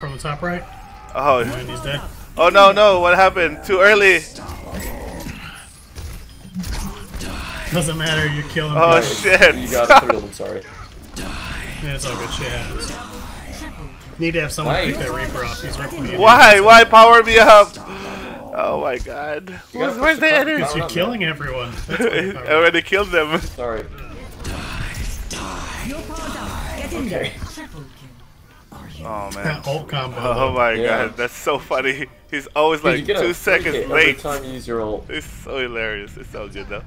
From the top right. Oh, And he's dead. oh no, no! What happened? Too early. Doesn't matter, you're killing Oh people. shit! You got through them, sorry. Yeah, it's all good shit happens. Need to have someone Why? pick that Reaper off. He's ripping me. Why? Why power me up? Oh my god! Where's, where's the the button. energy? Because you're Power up, killing everyone. I already killed them. Sorry. Your power's up. Get in there. Oh man. That ult combo. Oh my Yeah. god, that's so funny. He's always like you get a two free hit seconds every late. time you use your ult. It's so hilarious. It's so good though.